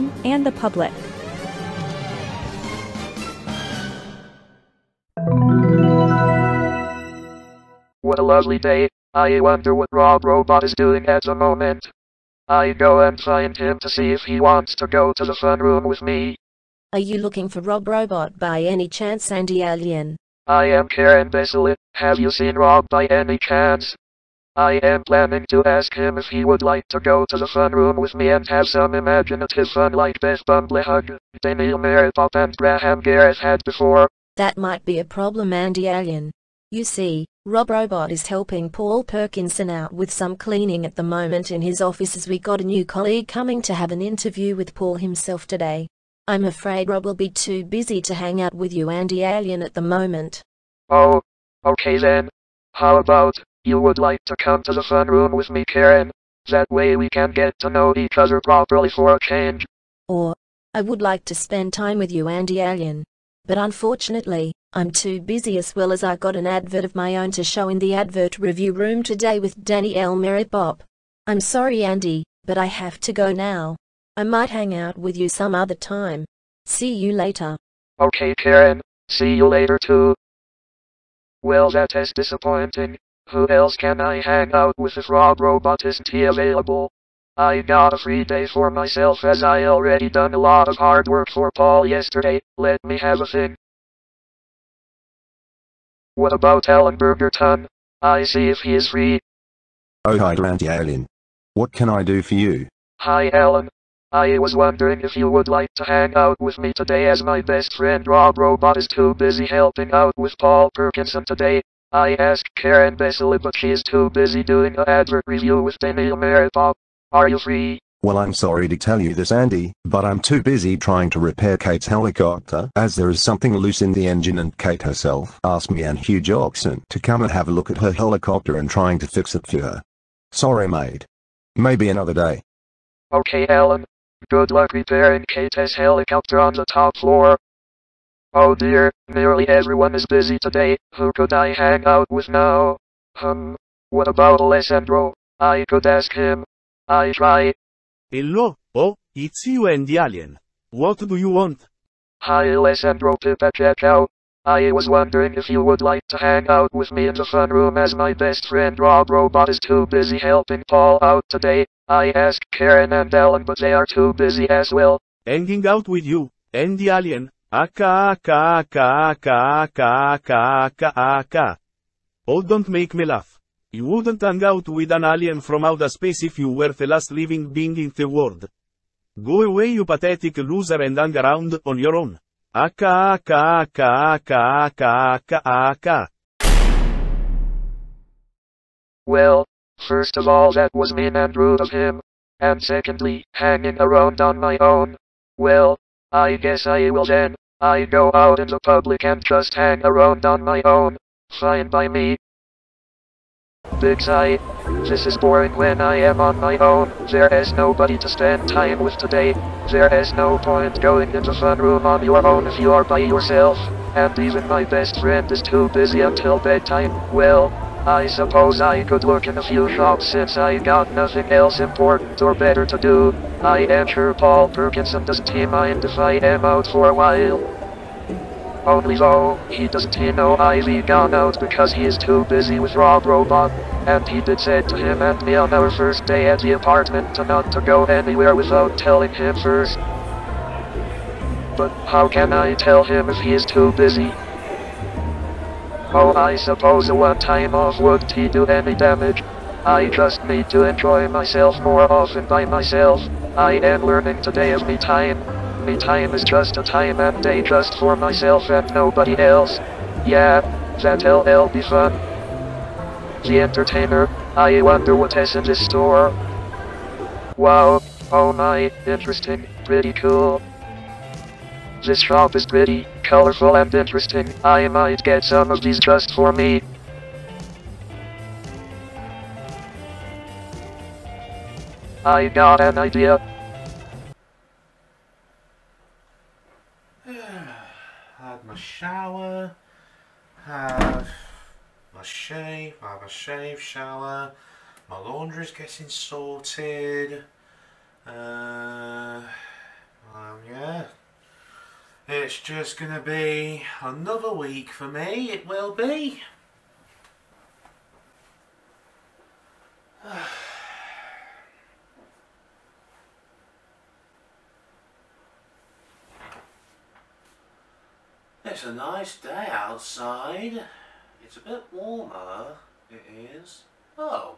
Andy and the public. What a lovely day. I wonder what Rob Robot is doing at the moment. I go and find him to see if he wants to go to the fun room with me. Are you looking for Rob Robot by any chance, Andy Alien? I am Karen Besselit. Have you seen Rob by any chance? I am planning to ask him if he would like to go to the fun room with me and have some imaginative fun like Beth Hug, Daniel Meritop and Graham Gareth had before. That might be a problem, Andy Alien. You see, Rob Robot is helping Paul Perkinson out with some cleaning at the moment in his office as we got a new colleague coming to have an interview with Paul himself today. I'm afraid Rob will be too busy to hang out with you Andy Alien at the moment. Oh, okay then. How about, you would like to come to the fun room with me Karen? That way we can get to know each other properly for a change. Or, I would like to spend time with you Andy Alien. But unfortunately, I'm too busy as well as I got an advert of my own to show in the advert review room today with Danny L. Merripop. I'm sorry Andy, but I have to go now. I might hang out with you some other time. See you later. Okay Karen, see you later too. Well that is disappointing. Who else can I hang out with if Rob Robot isn't he available? I got a free day for myself as I already done a lot of hard work for Paul yesterday. Let me have a thing. What about Alan Burgerton? I see if he is free. Oh hi Andy Alien. What can I do for you? Hi Alan. I was wondering if you would like to hang out with me today as my best friend Rob Robot is too busy helping out with Paul Perkinson today. I asked Karen Besselit but she's too busy doing an advert review with Daniel Meritop. Are you free? Well I'm sorry to tell you this Andy, but I'm too busy trying to repair Kate's helicopter as there is something loose in the engine and Kate herself asked me and Hugh Jackson to come and have a look at her helicopter and trying to fix it for her. Sorry mate. Maybe another day. Okay Alan. Good luck repairing Kate's helicopter on the top floor. Oh dear, nearly everyone is busy today, who could I hang out with now? Hmm, what about Alessandro? I could ask him. I try. Hello, oh, it's you and the Alien. What do you want? Hi Alessandro Pipachecao. I was wondering if you would like to hang out with me in the fun room as my best friend Rob Robot is too busy helping Paul out today. I asked Karen and Alan but they are too busy as well. Hanging out with you, and the Alien. Aka aka aka aka aka aka aka aka. Oh don't make me laugh. You wouldn't hang out with an alien from outer space if you were the last living being in the world. Go away you pathetic loser and hang around on your own. Aka aka aka aka aka aka. Well, first of all that was mean and rude of him. And secondly, hanging around on my own. Well, I guess I will then. I go out in the public and just hang around on my own. Fine by me. Big sigh. This is boring when I am on my own. There is nobody to spend time with today. There is no point going into fun room on your own if you are by yourself. And even my best friend is too busy until bedtime. Well, I suppose I could look in a few shops since I got nothing else important or better to do. I am sure Paul Perkinson doesn't he mind if I am out for a while. Only though, he doesn't he know I've gone out because he is too busy with Rob Robot, and he did said to him and me on our first day at the apartment to not to go anywhere without telling him first. But how can I tell him if he is too busy? Oh, I suppose a one time off wouldn't he do any damage. I just need to enjoy myself more often by myself. I am learning today of me time. Me time is just a time and day just for myself and nobody else. Yeah, that'll be fun. The entertainer, I wonder what is in this store. Wow, oh my, interesting, pretty cool. This shop is pretty, colorful and interesting. I might get some of these just for me. I got an idea. had my shower, have my shave, have a shave shower, my laundry's getting sorted, Uh, um, yeah. It's just gonna be another week for me, it will be. It's a nice day outside. It's a bit warmer, it is. Oh,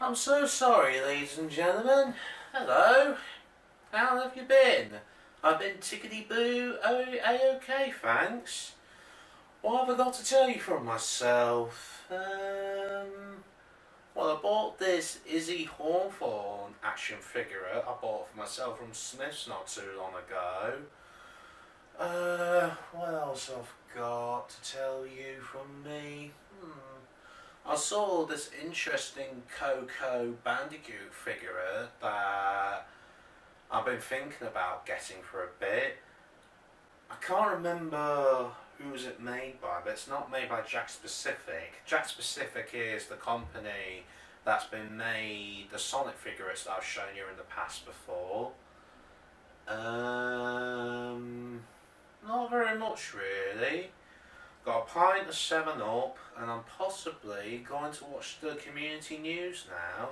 I'm so sorry, ladies and gentlemen. Hello. How have you been? I've been tickety-boo, oh, a-okay, thanks. What have I got to tell you from myself? Um, well, I bought this Izzy Hawthorne action figure I bought for myself from Smith's not too long ago. Uh, what else I've got to tell you from me? Hmm. I saw this interesting Coco Bandicoot figure that I've been thinking about getting for a bit. I can't remember who's it made by, but it's not made by Jakks Pacific. Jakks Pacific is the company that's been made the Sonic figures that I've shown you in the past before. Um, not very much really. Got a pint of 7 Up and I'm possibly going to watch the community news now.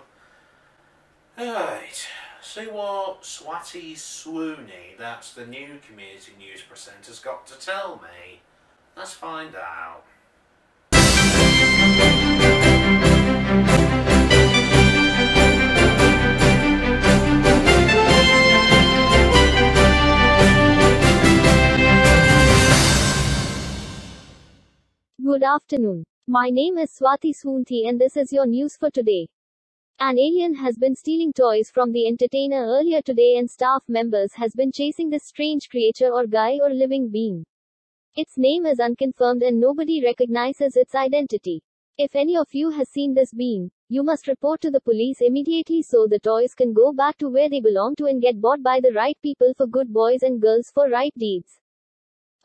Right, see what Swati Swoony, that's the new community news presenter's got to tell me. Let's find out. Good afternoon. My name is Swati Swoonthi and this is your news for today. An alien has been stealing toys from the entertainer earlier today and staff members has been chasing this strange creature or guy or living being. Its name is unconfirmed and nobody recognizes its identity. If any of you has seen this being, you must report to the police immediately so the toys can go back to where they belong to and get bought by the right people for good boys and girls for right deeds.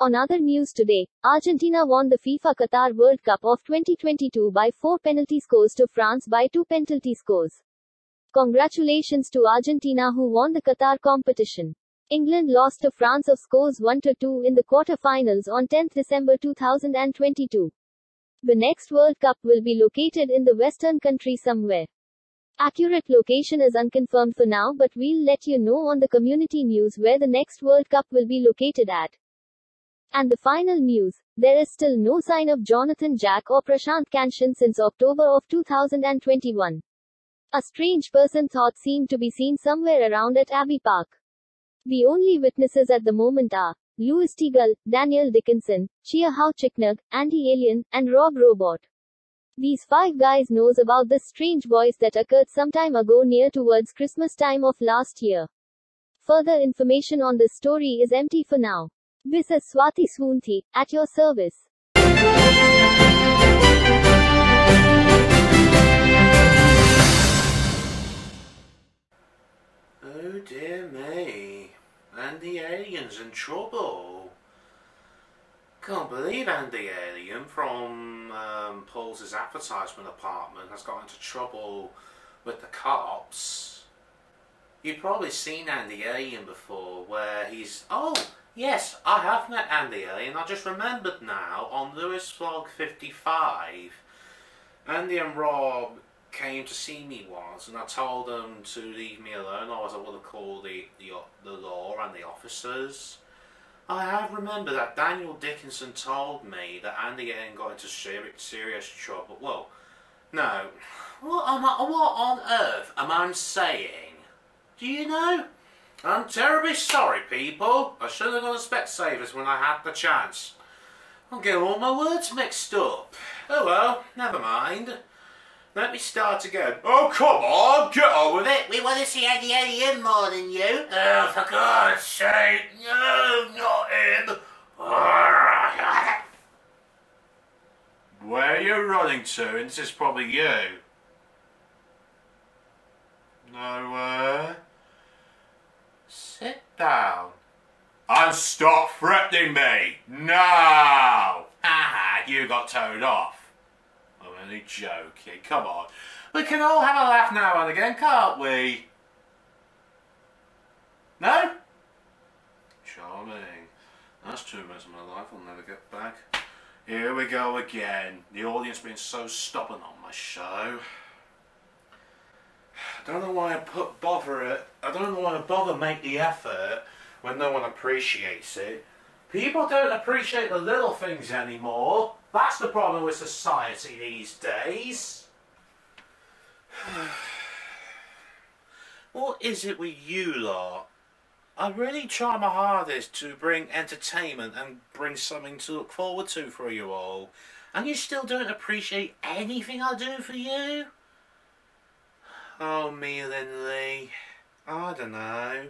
On other news today, Argentina won the FIFA Qatar World Cup of 2022 by 4 penalty scores to France by 2 penalty scores. Congratulations to Argentina who won the Qatar competition. England lost to France of scores 1 to 2 in the quarter-finals on 10 December 2022. The next World Cup will be located in the western country somewhere. Accurate location is unconfirmed for now but we'll let you know on the community news where the next World Cup will be located at. And the final news, there is still no sign of Jonathan Jack or Prashant Kanshan since October of 2021. A strange person thought seemed to be seen somewhere around at Abbey Park. The only witnesses at the moment are Louis Teagle, Daniel Dickinson, Chia Hao Chicknug, Andy Alien, and Rob Robot. These five guys knows about this strange voice that occurred some time ago near towards Christmas time of last year. Further information on this story is empty for now. This is Swati Swoonthi, at your service. Oh dear me. And the alien's in trouble. Can't believe Andy Alien from um, Paul's advertisement apartment has got into trouble with the cops. You've probably seen Andy Alien before where he's... Oh! Yes, I have met Andy and I just remembered now on Lewis Vlog 55. Andy and Rob came to see me once and I told them to leave me alone or as I would have called the, the, the law and the officers. I have remembered that Daniel Dickinson told me that Andy Allen got into serious, serious trouble. Well, no. What, am I, what on earth am I saying? Do you know? I'm terribly sorry, people. I should have gone to Specsavers when I had the chance. I'm getting all my words mixed up. Oh well, never mind. Let me start again. Oh, come on, get on with it. We want to see Eddie Alien more than you. Oh, for God's sake, no, not him. Where are you running to? And this is probably you. Nowhere down. And stop threatening me! Now! Ah, you got towed off. I'm only joking, come on. We can all have a laugh now and again, can't we? No? Charming. That's two minutes of my life I'll never get back. Here we go again. The audience being so stubborn on my show. I don't know why I put bother it. I don't know why I bother make the effort when no one appreciates it. People don't appreciate the little things anymore. That's the problem with society these days. what is it with you lot? I really try my hardest to bring entertainment and bring something to look forward to for you all. And you still don't appreciate anything I do for you? Oh, Meilin Lee. Oh, I don't know.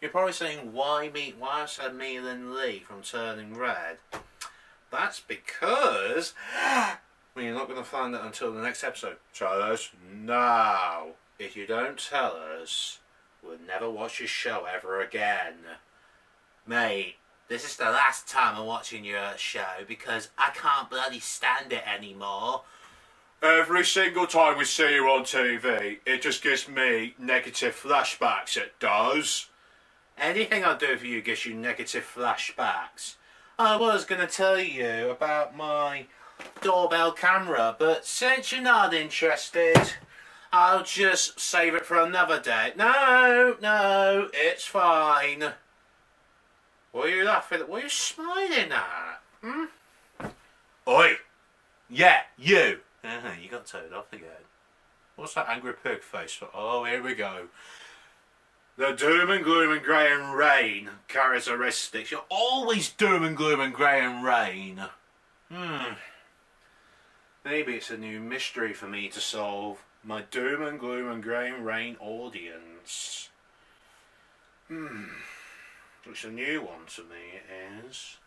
You're probably saying, why me? Why I said Meilin Lee from Turning Red? That's because... well, you're not going to find that until the next episode. Tell us now. If you don't tell us, we'll never watch your show ever again. Mate, this is the last time I'm watching your show because I can't bloody stand it anymore. Every single time we see you on TV, it just gives me negative flashbacks, it does. Anything I do for you gives you negative flashbacks. I was going to tell you about my doorbell camera, but since you're not interested, I'll just save it for another day. No, no, it's fine. What are you laughing at? What are you smiling at? Hmm? Oi! Yeah, you! Uh-huh, you got turned off again. What's that angry pig face for? Oh, here we go. The doom and gloom and grey and rain characteristics. You're always doom and gloom and grey and rain. Hmm. Maybe it's a new mystery for me to solve. My doom and gloom and grey and rain audience. Hmm. It's a new one to me, it is.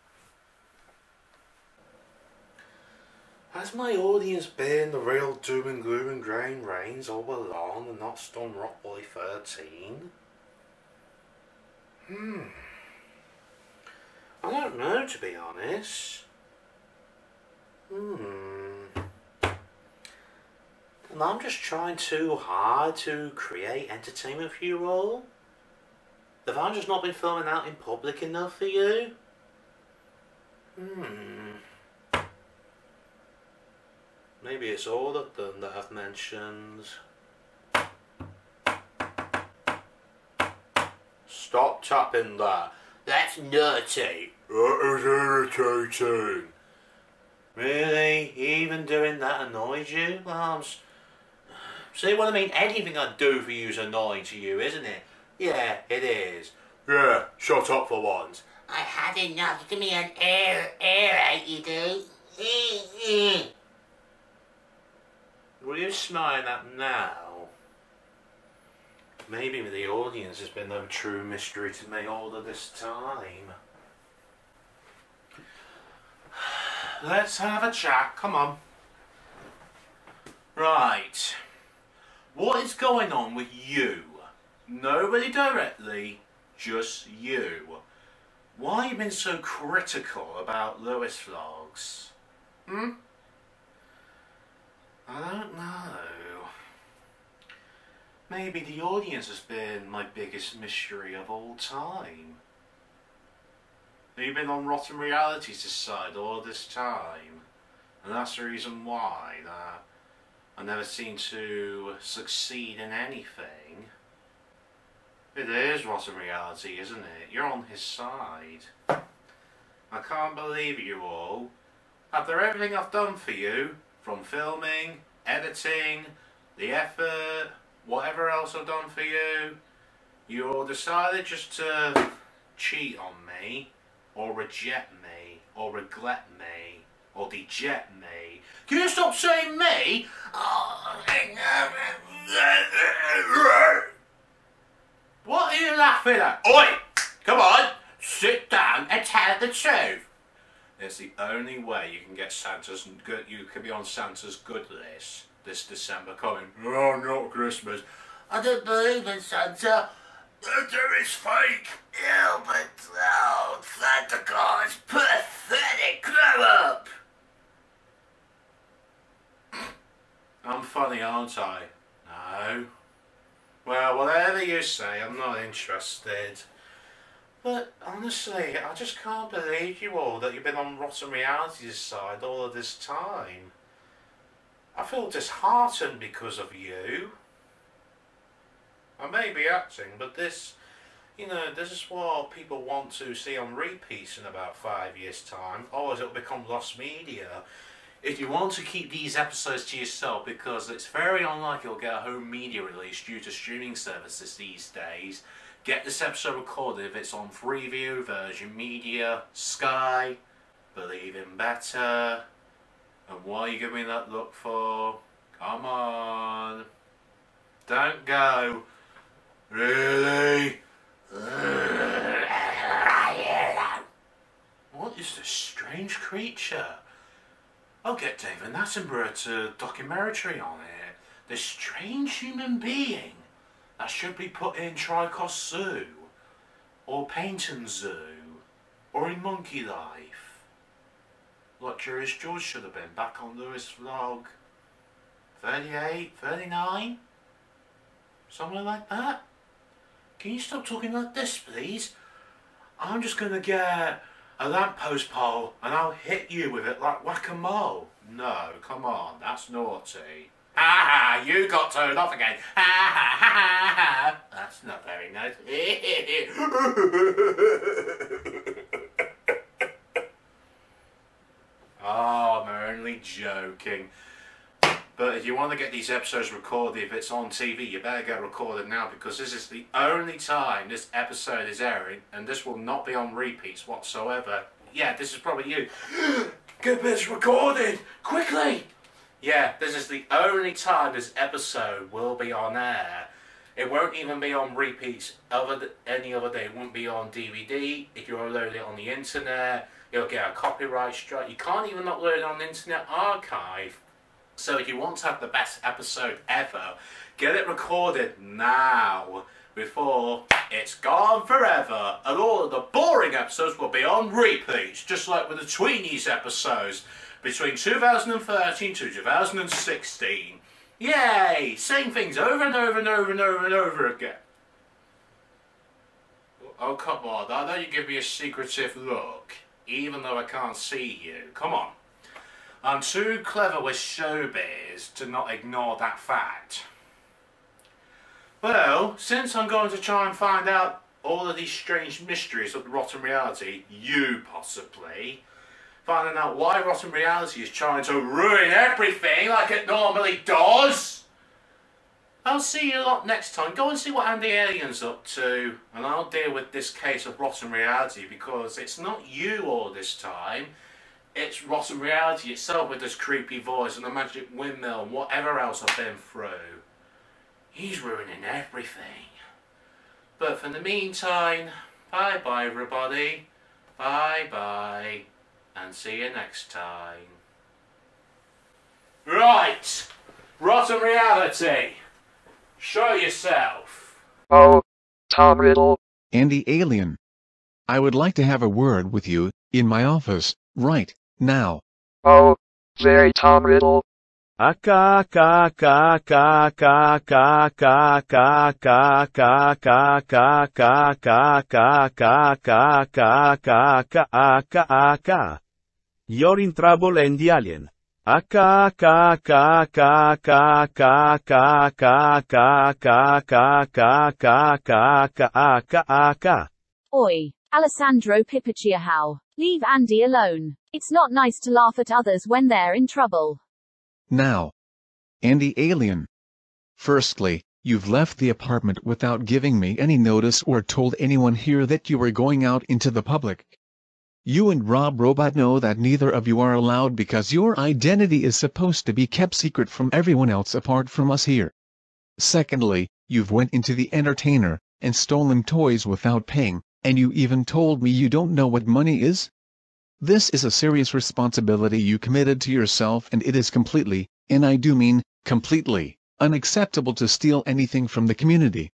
Has my audience been the real doom and gloom and and rains all along and not Stone Rock Boy 13? Hmm. I don't know, to be honest. Hmm. And I'm just trying too hard to create entertainment for you all. Have I just not been filming out in public enough for you? Hmm. Maybe it's all of them that I've mentioned. Stop tapping that. That's nutty. That is irritating. Really? Even doing that annoys you? Well, See what I mean? Anything I do for you is annoying to you, isn't it? Yeah, it is. Yeah, shut up for once. I had enough. Give me an air, air you do. Are you smiling at now? Maybe the audience has been no true mystery to me all of this time. Let's have a chat, come on. Right. What is going on with you? Nobody directly, just you. Why have you been so critical about Lewis vlogs? Hmm? I don't know. Maybe the audience has been my biggest mystery of all time. Have you been on Rotten Reality's side all this time? And that's the reason why that I never seem to succeed in anything. It is Rotten Reality, isn't it? You're on his side. I can't believe you all. After everything I've done for you, from filming, editing, the effort, whatever else I've done for you, you all decided just to cheat on me, or reject me, or regret me, or deject me. Can you stop saying me? What are you laughing at? Oi! Come on! Sit down and tell the truth! It's the only way you can get Santa's good. You can be on Santa's good list this December coming. Oh, not Christmas. I don't believe in Santa. Santa is fake. Yeah, but no, Santa Claus pathetic. Grow up. I'm funny, aren't I? No. Well, whatever you say, I'm not interested. But honestly, I just can't believe you all that you've been on Rotten Reality's side all of this time. I feel disheartened because of you. I may be acting, but this, you know, this is what people want to see on repeats in about five years' time. Or it'll become lost media. If you want to keep these episodes to yourself, because it's very unlikely you'll get a home media release due to streaming services these days, get this episode recorded if it's on Freeview, Virgin Media, Sky, Believe in Better. And why are you giving me that look for? Come on. Don't go. Really? What is this strange creature? I'll get David Attenborough to documentary on it. This strange human being that should be put in Twycross Zoo, or Paignton Zoo, or in Monkey Life. Like Curious George should have been back on Lewis vlog 38, 39? Somewhere like that? Can you stop talking like this, please? I'm just gonna get a lamppost pole and I'll hit you with it like whack-a-mole. No, come on, that's naughty. Ha ha, you got turned off again. Ha ha ha ha ha. That's not very nice. oh, I'm only joking. But if you want to get these episodes recorded, if it's on TV, you better get recorded now because this is the only time this episode is airing, and this will not be on repeats whatsoever. Yeah, this is probably you. Get this recorded quickly. Yeah, this is the only time this episode will be on air. It won't even be on repeats other th- any other day. It won't be on DVD. If you upload it on the internet, you'll get a copyright strike. You can't even upload it on the Internet Archive. So if you want to have the best episode ever, get it recorded now before it's gone forever and all of the boring episodes will be on repeats, just like with the Tweenies episodes between 2013 to 2016. Yay! Same things over and over and over and over and over again. Oh, come on. I know you give me a secretive look, even though I can't see you. Come on. I'm too clever with showbiz to not ignore that fact. Well, since I'm going to try and find out all of these strange mysteries of Rotten Reality, you possibly, finding out why Rotten Reality is trying to ruin everything like it normally does. I'll see you a lot next time. Go and see what Andy Alien's up to, and I'll deal with this case of Rotten Reality because it's not you all this time. It's Rotten Reality itself with this creepy voice and the magic windmill and whatever else I've been through. He's ruining everything. But for the meantime, bye bye everybody. Bye bye. And see you next time. Right! Rotten Reality! Show yourself! Oh, Tom Riddle. Andy Alien. I would like to have a word with you, in my office, right, now. Oh, very Tom Riddle. You're in trouble and the alien. Oi, Alessandro Pippaciahau. Leave Andy alone. It's not nice to laugh at others when they're in trouble. Now. Andy Alien. Firstly, you've left the apartment without giving me any notice or told anyone here that you were going out into the public. You and Rob Robot know that neither of you are allowed because your identity is supposed to be kept secret from everyone else apart from us here. Secondly, you've went into the entertainer and stolen toys without paying, and you even told me you don't know what money is? This is a serious responsibility you committed to yourself and it is completely, and I do mean, completely, unacceptable to steal anything from the community.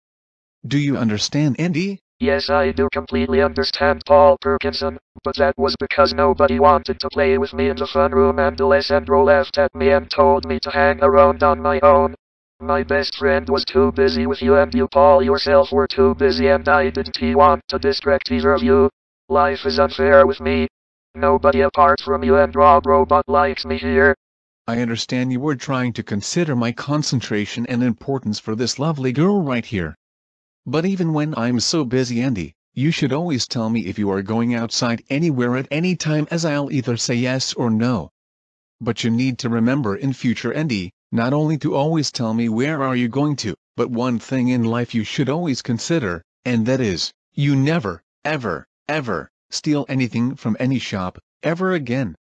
Do you understand Andy? Yes, I do completely understand Paul Perkinson, but that was because nobody wanted to play with me in the fun room and Alessandro laughed at me and told me to hang around on my own. My best friend was too busy with you and you Paul yourself were too busy and I didn't want to distract either of you. Life is unfair with me. Nobody apart from you and Rob Robot likes me here. I understand you were trying to consider my concentration and importance for this lovely girl right here. But even when I'm so busy Andy, you should always tell me if you are going outside anywhere at any time as I'll either say yes or no. But you need to remember in future Andy, not only to always tell me where are you going to, but one thing in life you should always consider, and that is, you never, ever, ever, steal anything from any shop, ever again.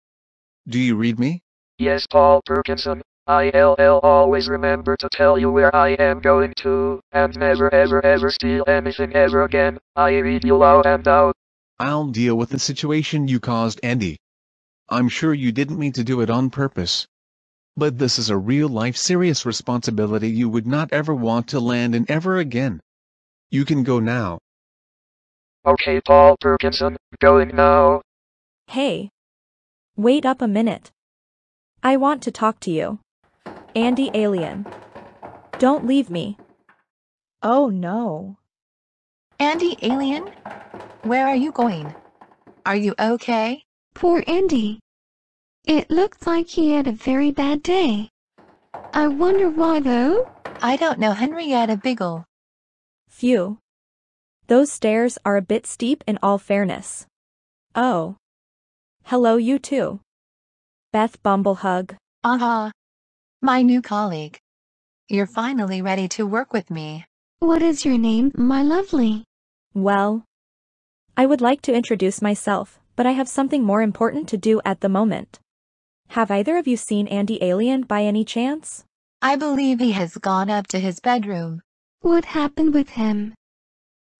Do you read me? Yes, Paul Perkinson. ILL always remember to tell you where I am going to, and never ever ever steal anything ever again. I read you loud and out. I'll deal with the situation you caused Andy. I'm sure you didn't mean to do it on purpose. But this is a real-life serious responsibility you would not ever want to land in ever again. You can go now. Okay, Paul Perkinson, going now. Hey. Wait up a minute. I want to talk to you. Andy Alien. Don't leave me. Oh no. Andy Alien? Where are you going? Are you okay? Poor Andy. It looks like he had a very bad day. I wonder why though? I don't know Henrietta Biggle. Phew. Those stairs are a bit steep in all fairness. Oh. Hello you too. Beth Bumblehug. Aha. My new colleague. You're finally ready to work with me. What is your name, my lovely? Well. I would like to introduce myself, but I have something more important to do at the moment. Have either of you seen Andy Alien by any chance? I believe he has gone up to his bedroom. What happened with him?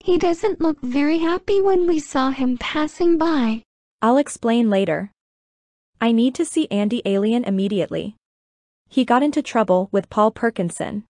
He doesn't look very happy when we saw him passing by. I'll explain later. I need to see Andy Alien immediately. He got into trouble with Paul Perkinson.